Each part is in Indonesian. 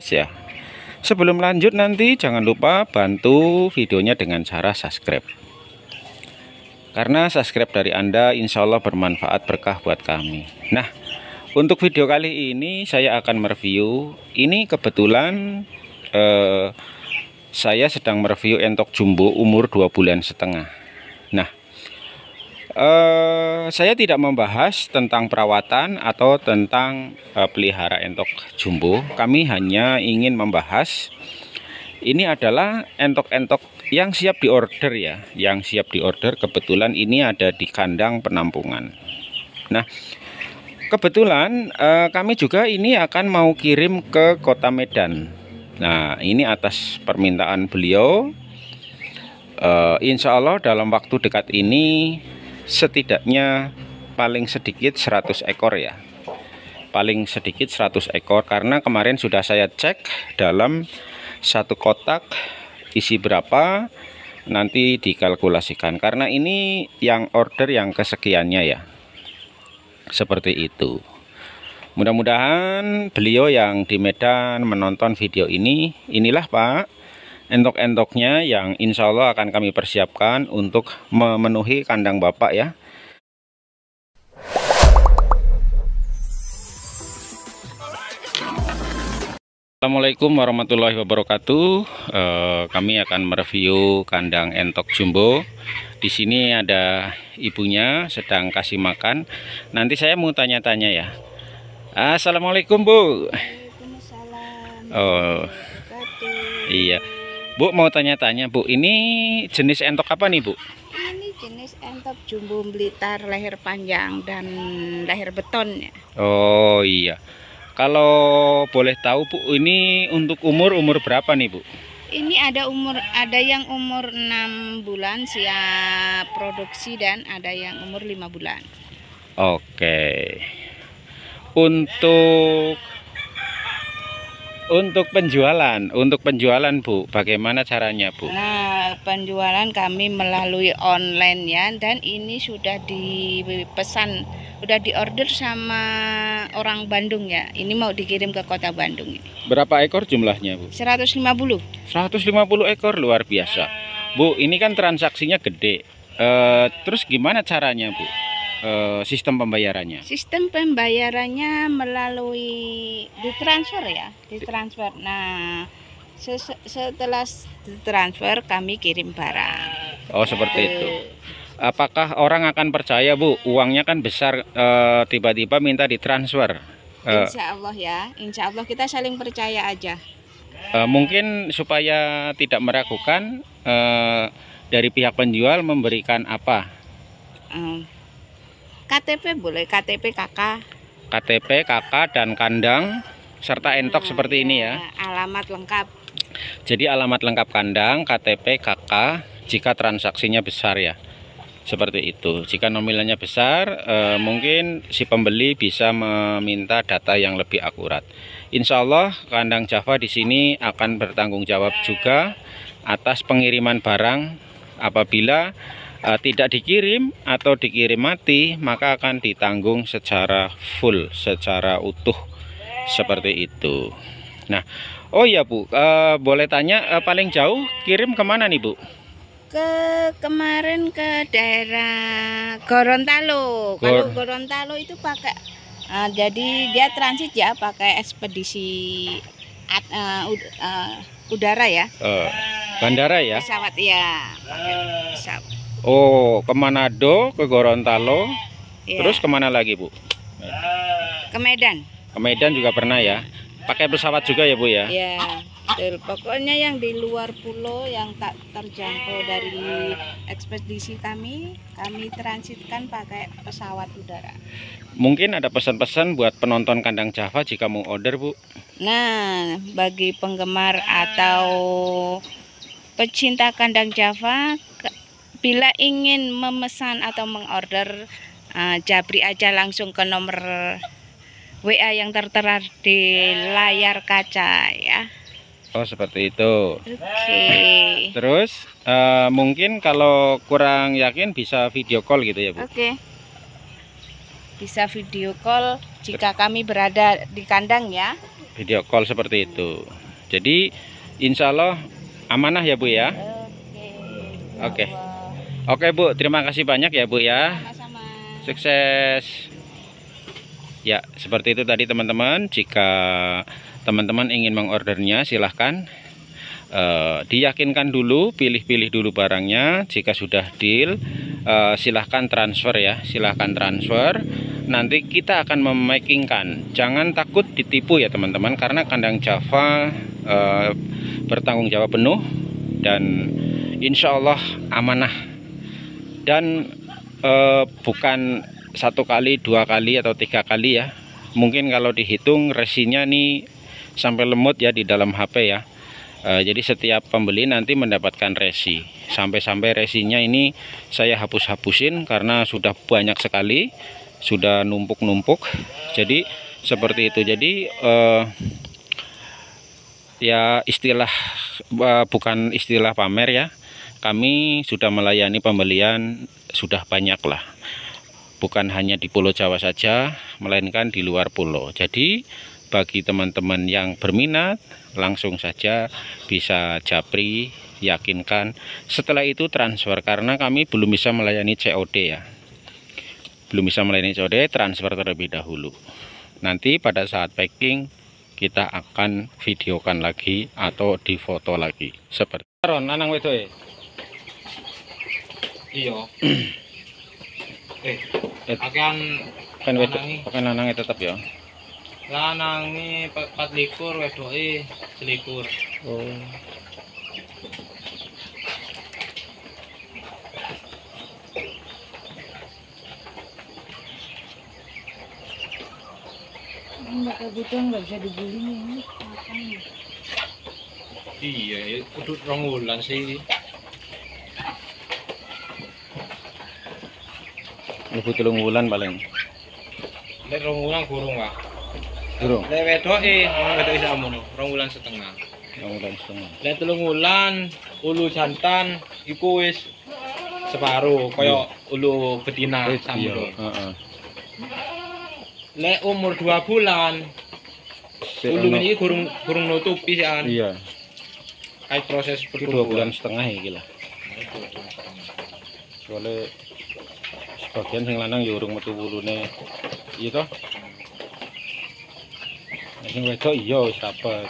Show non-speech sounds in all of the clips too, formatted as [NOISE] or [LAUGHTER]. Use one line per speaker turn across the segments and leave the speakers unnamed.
ya. Sebelum lanjut nanti jangan lupa bantu videonya dengan cara subscribe. Karena subscribe dari Anda insya Allah bermanfaat berkah buat kami. Nah, untuk video kali ini saya akan mereview. Ini kebetulan eh, saya sedang mereview entok jumbo umur 2 bulan setengah. Nah, eh, saya tidak membahas tentang perawatan atau tentang eh, pelihara entok jumbo. Kami hanya ingin membahas ini adalah entok-entok yang siap diorder ya yang siap diorder. Kebetulan ini ada di kandang penampungan. Nah kebetulan eh, kami juga ini akan mau kirim ke kota Medan. Nah ini atas permintaan beliau. Eh, Insya Allah dalam waktu dekat ini setidaknya paling sedikit 100 ekor ya. Paling sedikit 100 ekor karena kemarin sudah saya cek dalam satu kotak isi berapa nanti dikalkulasikan. Karena ini yang order yang kesekiannya ya. Seperti itu. Mudah-mudahan beliau yang di Medan menonton video ini inilah Pak entok-entoknya yang insya Allah akan kami persiapkan untuk memenuhi kandang Bapak ya Assalamualaikum warahmatullahi wabarakatuh. Eh, kami akan mereview kandang entok jumbo. Di sini ada ibunya sedang kasih makan. Nanti saya mau tanya-tanya ya. Assalamualaikum Bu. Oh, iya. Bu mau tanya-tanya Bu. Ini jenis entok apa nih Bu?
Ini jenis entok jumbo blitar leher panjang dan leher beton ya.
Oh iya. Kalau boleh tahu Bu, ini untuk umur umur berapa nih Bu?
Ini ada umur ada yang umur 6 bulan siap produksi dan ada yang umur 5 bulan.
Oke. Untuk untuk penjualan, untuk penjualan Bu, bagaimana caranya Bu?
Nah, penjualan kami melalui online ya dan ini sudah dipesan, sudah diorder sama orang Bandung ya. Ini mau dikirim ke kota Bandung ini.
Berapa ekor jumlahnya Bu?
150.
150 ekor luar biasa. Bu, ini kan transaksinya gede. Eh, terus gimana caranya Bu? Eh, sistem pembayarannya?
Sistem pembayarannya melalui ditransfer ya, ditransfer. Nah, ses- setelah ditransfer kami kirim barang.
Oh, seperti itu. Apakah orang akan percaya Bu, uangnya kan besar eh, tiba-tiba minta ditransfer? Eh,
Insya Allah ya, insya Allah kita saling percaya aja.
Eh, mungkin supaya tidak meragukan eh, dari pihak penjual memberikan apa
KTP boleh, KTP kakak.
KTP kakak dan kandang serta entok
Nah,
seperti ini ya
Alamat lengkap.
jadi alamat lengkap kandang KTP kakak jika transaksinya besar ya seperti itu jika nominalnya besar eh, mungkin si pembeli bisa meminta data yang lebih akurat Insya Allah kandang Java di sini akan bertanggung jawab juga atas pengiriman barang apabila eh, tidak dikirim atau dikirim mati maka akan ditanggung secara full secara utuh seperti itu nah oh iya Bu eh, boleh tanya eh, paling jauh kirim ke mana nih Bu
Ke kemarin ke daerah Gorontalo. Kalau Gorontalo itu pakai eh, jadi dia transit ya pakai ekspedisi at- ud- eh, udara ya.
Eh, bandara ya
Pesawat ya, pakai pesawat.
Oh ke Manado ke Gorontalo
Ya.
terus ke mana lagi Bu
ke Medan.
ke Medan juga pernah ya pakai pesawat juga ya Bu ya
Ya, betul. Pokoknya yang di luar pulau yang tak terjangkau dari ekspedisi kami, kami transitkan pakai pesawat udara.
mungkin ada pesan-pesan buat penonton kandang Java jika mau order Bu
Nah, bagi penggemar atau pecinta kandang Java, bila ingin memesan atau mengorder, eh, japri aja langsung ke nomor WA yang tertera di layar kaca ya.
oh seperti itu
Oke.
terus eh, mungkin kalau kurang yakin bisa video call gitu ya Bu
Oke. Bisa video call jika kami berada di kandang ya.
video call seperti itu jadi insya Allah amanah ya Bu ya
Oke.
Oke. Oke Bu. Terima kasih banyak ya Bu ya.
Sama-sama.
sukses. Ya seperti itu tadi teman-teman. Jika teman-teman ingin mengordernya silahkan eh, diyakinkan dulu pilih-pilih dulu barangnya. Jika sudah deal eh, silahkan transfer ya. Silahkan transfer. Nanti kita akan memakingkan jangan takut ditipu ya teman-teman karena kandang Java eh, bertanggung jawab penuh dan insya Allah amanah dan eh, bukan satu kali dua kali atau tiga kali ya. Mungkin kalau dihitung resinya nih sampai lemut ya di dalam HP ya. Eh, jadi setiap pembeli nanti mendapatkan resi. Sampai-sampai resinya ini saya hapus-hapusin karena sudah banyak sekali sudah numpuk-numpuk. Jadi seperti itu. Jadi eh, ya istilah eh, bukan istilah pamer ya kami sudah melayani pembelian sudah banyak lah bukan hanya di Pulau Jawa saja melainkan di luar pulau. Jadi bagi teman-teman yang berminat langsung saja bisa japri yakinkan. Setelah itu transfer karena kami belum bisa melayani COD ya. Belum bisa melayani COD transfer terlebih dahulu. Nanti pada saat packing kita akan videokan lagi atau difoto lagi. Seperti Ron lanang wedoe
iya. Eh
Eh.
akan
kan wedok kan lanangnya tetap ya?
Lanangi empat likur wedoke selikur.
Oh.
Enggak kebutuhan nggak bisa dibeli ini.
Iya ya kudu rong wulan sih
Ibu telung bulan paling.
Lek rong wulan kurung pak.
Durung
lek wedoke wong wedoke samono rong wulan setengah.
Telung bulan setengah.
Lek telung wulan ulu jantan iku wis separuh kaya ulu betina
iya
samono
heeh.
Lek umur dua bulan ulu ini kurung kurung nutupi kan
iya.
Kayak proses
itu dua bulan
pertumbuhan.
setengah ya gila soalnya sebagian sing lanang ya urung metu wulune iya toh Nah, sing wedok iya wis rapet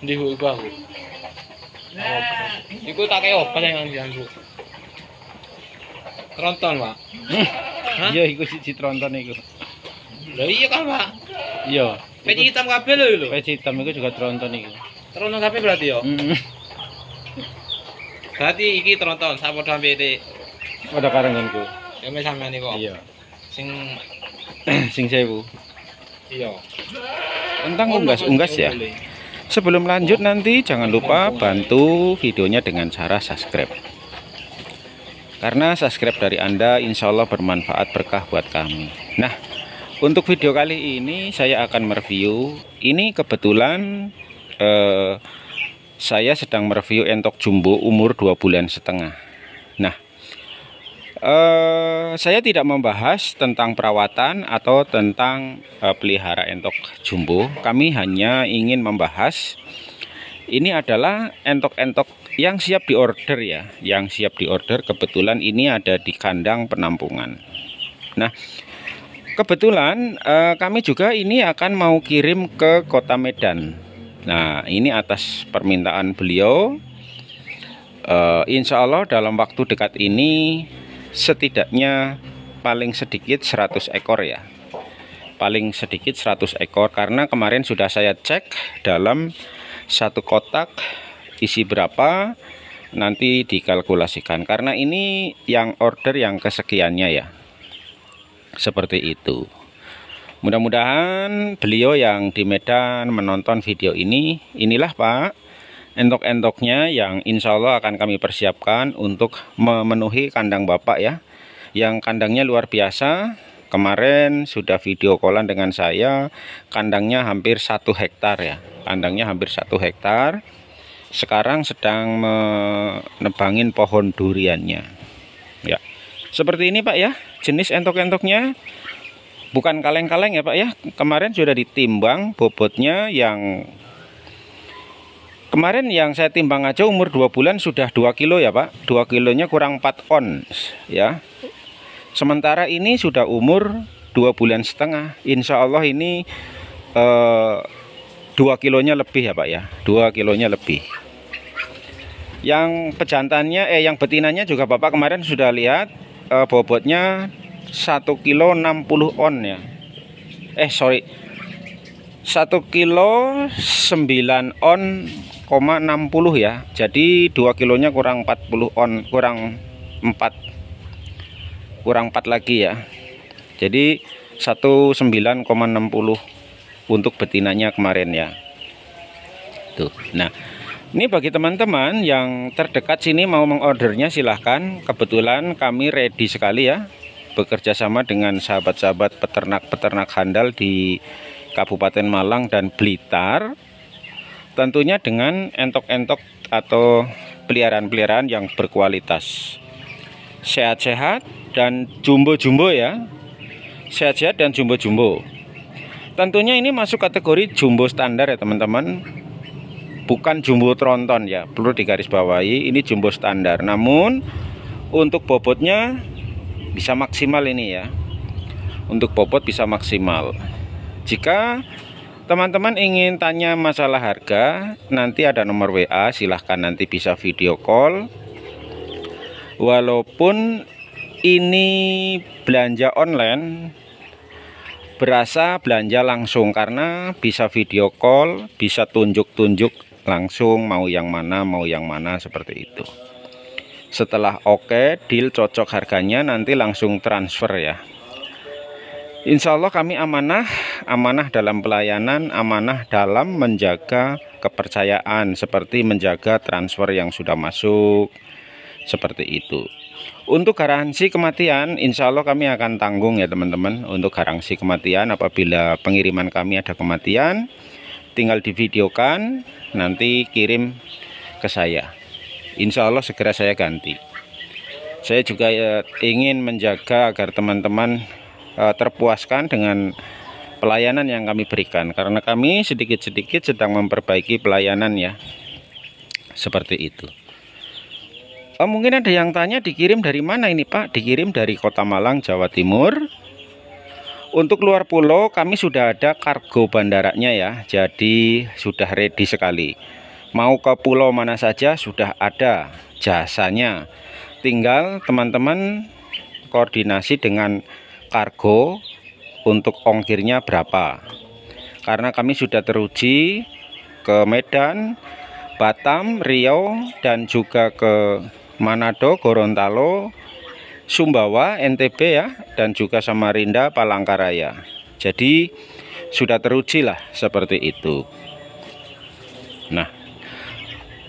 Ndi hu iku aku. Iku tak kaya obat yang Bu. Tronton, Pak. Hah?
iya iku siji tronton iku
Lah iya kan, Pak.
iya
Peci hitam kabeh lho lho.
peci hitam iku juga tronton iku
Tronton kabeh berarti yo.
Mm. [LAUGHS]
Berarti iki tronton sak padha ambek
ada karanganku
Ya mes sampean iki kok.
iya
Sing [CLEARS THROAT]
sing sewu
iya.
tentang unggas-unggas ya Sebelum lanjut nanti jangan lupa bantu videonya dengan cara subscribe. Karena subscribe dari Anda insya Allah bermanfaat berkah buat kami. Nah, untuk video kali ini saya akan mereview. Ini kebetulan eh, saya sedang mereview entok jumbo umur 2 bulan setengah. Nah, eh, saya tidak membahas tentang perawatan atau tentang eh, pelihara entok jumbo. Kami hanya ingin membahas ini adalah entok-entok yang siap diorder ya, yang siap diorder kebetulan ini ada di kandang penampungan. Nah, kebetulan eh, kami juga ini akan mau kirim ke Kota Medan. Nah, ini atas permintaan beliau. Eh, insya Allah dalam waktu dekat ini setidaknya paling sedikit 100 ekor ya. Paling sedikit 100 ekor karena kemarin sudah saya cek dalam satu kotak isi berapa nanti dikalkulasikan karena ini yang order yang kesekiannya ya seperti itu. Mudah-mudahan beliau yang di Medan menonton video ini inilah Pak entok-entoknya yang insya Allah akan kami persiapkan untuk memenuhi kandang Bapak ya. Yang kandangnya luar biasa. Kemarin sudah video callan dengan saya kandangnya hampir satu hektar ya. Kandangnya hampir satu hektar. Sekarang sedang menebangin pohon duriannya. ya seperti ini Pak ya. Jenis entok-entoknya. Bukan kaleng-kaleng ya Pak ya. Kemarin sudah ditimbang bobotnya yang kemarin yang saya timbang aja umur 2 bulan sudah 2 kilo ya Pak. 2 kilonya kurang 4 ons ya. Sementara ini sudah umur 2 bulan setengah. Insya Allah ini eh, 2 kilonya lebih ya Pak ya. 2 kilonya lebih. Yang pejantannya eh yang betinanya juga Bapak kemarin sudah lihat eh, bobotnya 1 kilo 60 on ya. Eh sorry. 1 kilo 9 on 60 ya. Jadi 2 kilonya kurang 40 on kurang 4 kurang 4 lagi ya. Jadi 19,60 untuk betinanya kemarin ya. Tuh nah ini bagi teman-teman yang terdekat sini mau mengordernya silahkan. Kebetulan kami ready sekali ya bekerja sama dengan sahabat-sahabat peternak-peternak handal di Kabupaten Malang dan Blitar. Tentunya dengan entok-entok atau peliharaan-peliharaan yang berkualitas. Sehat-sehat dan jumbo-jumbo ya. Sehat-sehat dan jumbo-jumbo. Tentunya ini masuk kategori jumbo standar ya teman-teman bukan jumbo tronton ya perlu digarisbawahi ini jumbo standar. Namun untuk bobotnya bisa maksimal ini ya. Untuk bobot bisa maksimal. Jika teman-teman ingin tanya masalah harga nanti ada nomor WA silahkan nanti bisa video call. Walaupun ini belanja online berasa belanja langsung karena bisa video call bisa tunjuk-tunjuk langsung mau yang mana mau yang mana seperti itu. Setelah oke okay, deal cocok harganya nanti langsung transfer ya. Insya Allah kami amanah amanah dalam pelayanan amanah dalam menjaga kepercayaan seperti menjaga transfer yang sudah masuk seperti itu. Untuk garansi kematian Insya Allah kami akan tanggung ya teman-teman. Untuk garansi kematian apabila pengiriman kami ada kematian tinggal divideokan nanti kirim ke saya. Insya Allah segera saya ganti. Saya juga ya, ingin menjaga agar teman-teman uh, terpuaskan dengan pelayanan yang kami berikan. Karena kami sedikit-sedikit sedang memperbaiki pelayanan ya. Seperti itu. Oh, mungkin ada yang tanya dikirim dari mana ini Pak? Dikirim dari kota Malang Jawa Timur untuk luar pulau kami sudah ada kargo bandaranya ya. Jadi sudah ready sekali. Mau ke pulau mana saja sudah ada jasanya. Tinggal teman-teman koordinasi dengan kargo Untuk ongkirnya berapa. Karena kami sudah teruji ke Medan Batam, Riau dan juga ke Manado, Gorontalo Sumbawa, NTB ya, dan juga Samarinda, Palangkaraya. Jadi sudah teruji lah seperti itu. Nah,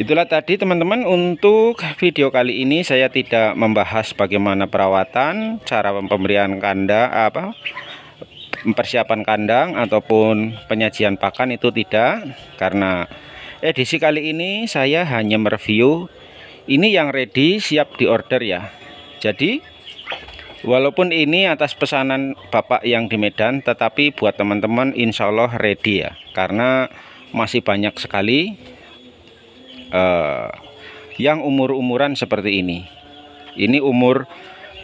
itulah tadi teman-teman untuk video kali ini saya tidak membahas bagaimana perawatan, cara pemberian kandang apa persiapan kandang ataupun penyajian pakan itu tidak karena edisi kali ini saya hanya mereview ini yang ready siap diorder ya jadi walaupun ini atas pesanan Bapak yang di Medan tetapi buat teman-teman insya Allah ready ya. Karena masih banyak sekali uh, yang umur-umuran seperti ini. Ini umur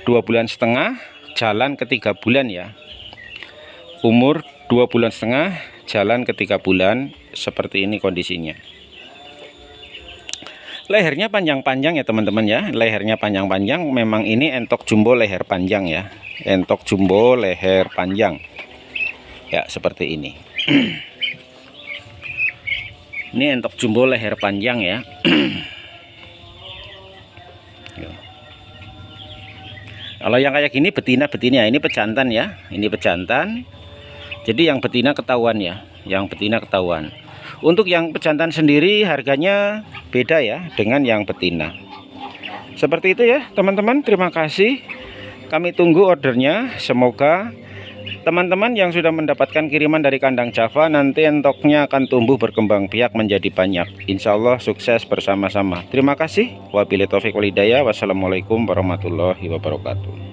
dua bulan setengah jalan ke tiga bulan ya. Umur dua bulan setengah jalan ke tiga bulan seperti ini kondisinya lehernya panjang-panjang ya teman-teman ya. Lehernya panjang-panjang. Memang ini entok jumbo leher panjang ya. Entok jumbo leher panjang. Ya seperti ini. [CLEARS THROAT] Ini entok jumbo leher panjang ya. [CLEARS THROAT] Kalau yang kayak gini betina betina ini pejantan ya. Ini pejantan. Jadi yang betina ketahuan ya. Yang betina ketahuan untuk yang pejantan sendiri harganya beda ya dengan yang betina. Seperti itu ya teman-teman. Terima kasih. Kami tunggu ordernya. Semoga teman-teman yang sudah mendapatkan kiriman dari kandang Java nanti entoknya akan tumbuh berkembang biak menjadi banyak Insya Allah sukses bersama-sama terima kasih wabillahi taufiq walhidayah wassalamualaikum warahmatullahi wabarakatuh